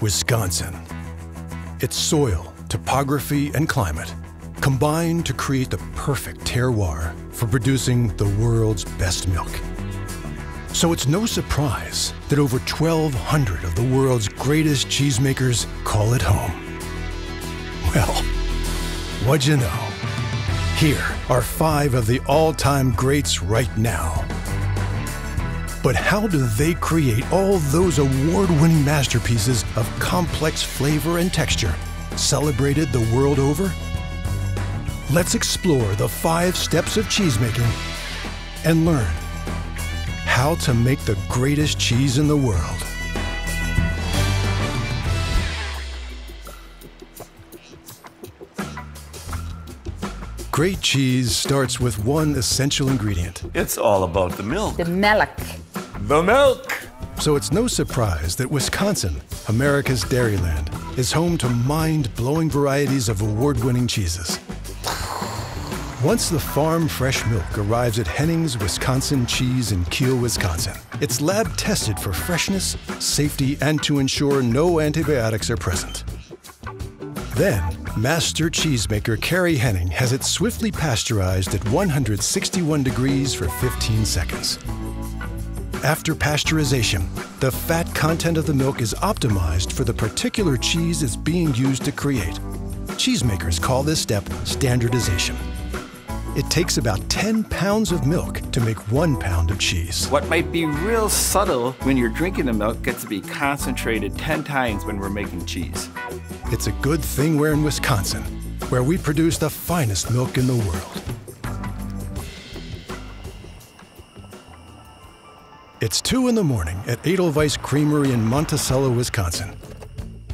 Wisconsin. Its soil, topography, and climate combine to create the perfect terroir for producing the world's best milk. So it's no surprise that over 1,200 of the world's greatest cheesemakers call it home. Well, what'd you know? Here are five of the all time greats right now. But how do they create all those award winning masterpieces of complex flavor and texture, celebrated the world over? Let's explore the five steps of cheesemaking and learn how to make the greatest cheese in the world. Great cheese starts with one essential ingredient. It's all about the milk. The milk. The milk! So it's no surprise that Wisconsin, America's dairyland, is home to mind blowing varieties of award winning cheeses. Once the farm fresh milk arrives at Henning's Wisconsin Cheese in Kiel, Wisconsin, it's lab tested for freshness, safety, and to ensure no antibiotics are present. Then, master cheesemaker Kerry Henning has it swiftly pasteurized at 161 degrees for 15 seconds. After pasteurization, the fat content of the milk is optimized for the particular cheese it's being used to create. Cheesemakers call this step standardization. It takes about 10 pounds of milk to make one pound of cheese. What might be real subtle when you're drinking the milk gets to be concentrated 10 times when we're making cheese. It's a good thing we're in Wisconsin, where we produce the finest milk in the world. It's 2 in the morning at Edelweiss Creamery in Monticello, Wisconsin.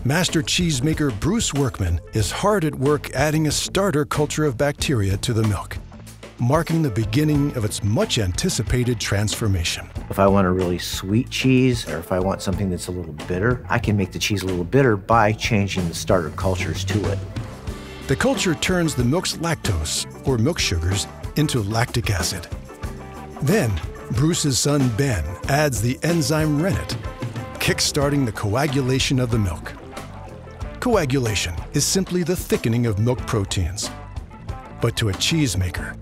Master cheesemaker Bruce Workman is hard at work adding a starter culture of bacteria to the milk, marking the beginning of its much anticipated transformation. If I want a really sweet cheese or if I want something that's a little bitter, I can make the cheese a little bitter by changing the starter cultures to it. The culture turns the milk's lactose, or milk sugars, into lactic acid. Then, Bruce's son Ben adds the enzyme rennet, kickstarting the coagulation of the milk. Coagulation is simply the thickening of milk proteins. But to a cheesemaker,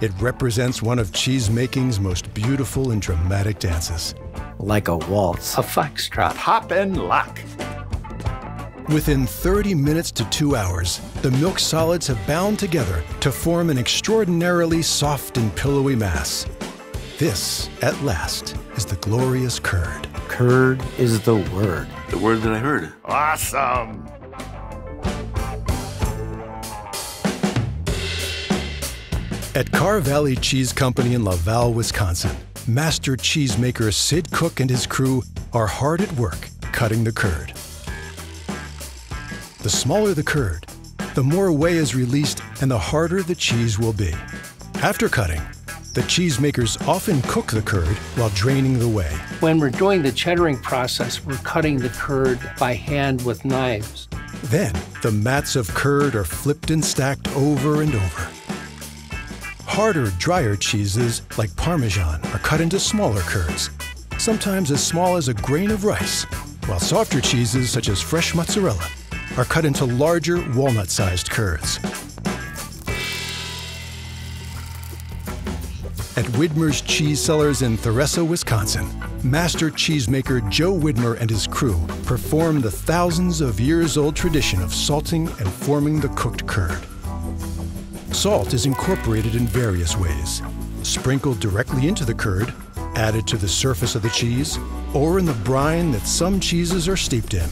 it represents one of cheesemaking's most beautiful and dramatic dances. Like a waltz. A foxtrot. Pop and lock. Within 30 minutes to two hours, the milk solids have bound together to form an extraordinarily soft and pillowy mass. This, at last, is the glorious curd. Curd is the word. The word that I heard. Awesome. At Carr Valley Cheese Company in La Valle, Wisconsin, master cheesemaker Sid Cook and his crew are hard at work cutting the curd. The smaller the curd, the more whey is released and the harder the cheese will be. After cutting, the cheesemakers often cook the curd while draining the whey. When we're doing the cheddaring process, we're cutting the curd by hand with knives. Then, the mats of curd are flipped and stacked over and over. Harder, drier cheeses, like Parmesan, are cut into smaller curds, sometimes as small as a grain of rice, while softer cheeses, such as fresh mozzarella, are cut into larger, walnut sized curds. At Widmer's Cheese Cellars in Theresa, Wisconsin, master cheesemaker Joe Widmer and his crew perform the thousands of years old tradition of salting and forming the cooked curd. Salt is incorporated in various ways sprinkled directly into the curd, added to the surface of the cheese, or in the brine that some cheeses are steeped in.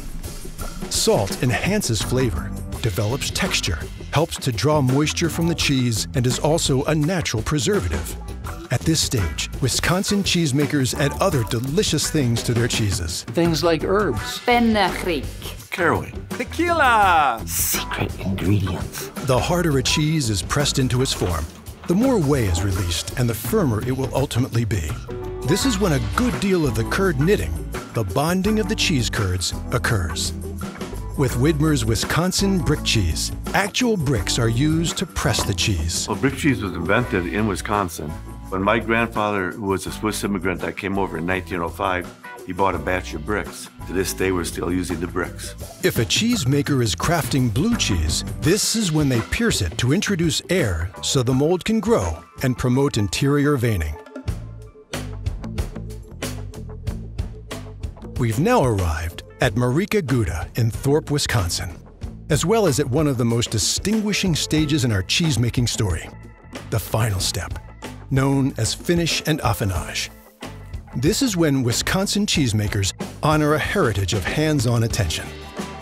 Salt enhances flavor, develops texture, helps to draw moisture from the cheese, and is also a natural preservative. At this stage, Wisconsin cheesemakers add other delicious things to their cheeses. Things like herbs. Fenugreek. Caraway. Tequila. Secret ingredients. The harder a cheese is pressed into its form, the more whey is released and the firmer it will ultimately be. This is when a good deal of the curd knitting, the bonding of the cheese curds, occurs. With Widmer's Wisconsin brick cheese, actual bricks are used to press the cheese. Well, brick cheese was invented in Wisconsin When my grandfather, who was a Swiss immigrant that came over in 1905, he bought a batch of bricks. To this day, we're still using the bricks. If a cheesemaker is crafting blue cheese, this is when they pierce it to introduce air so the mold can grow and promote interior veining. We've now arrived at Marieke Gouda in Thorp, Wisconsin, as well as at one of the most distinguishing stages in our cheesemaking story, the final step, known as finish and affinage. This is when Wisconsin cheesemakers honor a heritage of hands-on attention.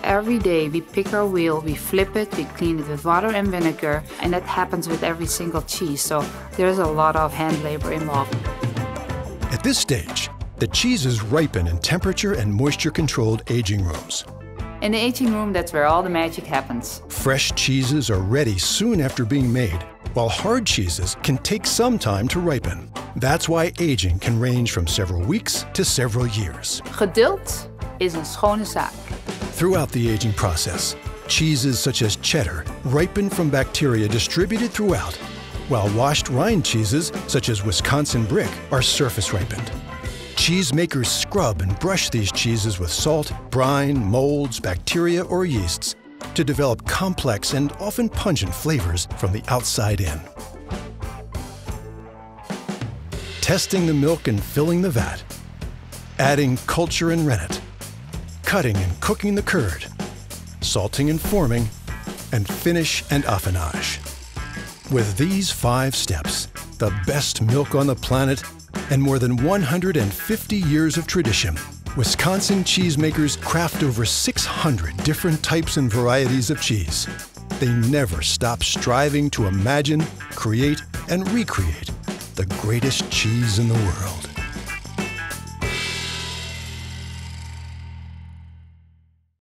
Every day we pick our wheel, we flip it, we clean it with water and vinegar, and that happens with every single cheese, so there's a lot of hand labor involved. At this stage, the cheeses ripen in temperature and moisture-controlled aging rooms. In the aging room, that's where all the magic happens. Fresh cheeses are ready soon after being made, while hard cheeses can take some time to ripen. That's why aging can range from several weeks to several years. Geduld is een schone zaak. Throughout the aging process, cheeses such as cheddar ripen from bacteria distributed throughout, while washed rind cheeses such as Wisconsin brick are surface ripened. Cheesemakers scrub and brush these cheeses with salt, brine, molds, bacteria, or yeasts to develop complex and often pungent flavors from the outside in. Testing the milk and filling the vat, adding culture and rennet, cutting and cooking the curd, salting and forming, and finish and affinage. With these five steps, the best milk on the planet, and more than 150 years of tradition, Wisconsin cheesemakers craft over 600 different types and varieties of cheese. They never stop striving to imagine, create, and recreate the greatest cheese in the world.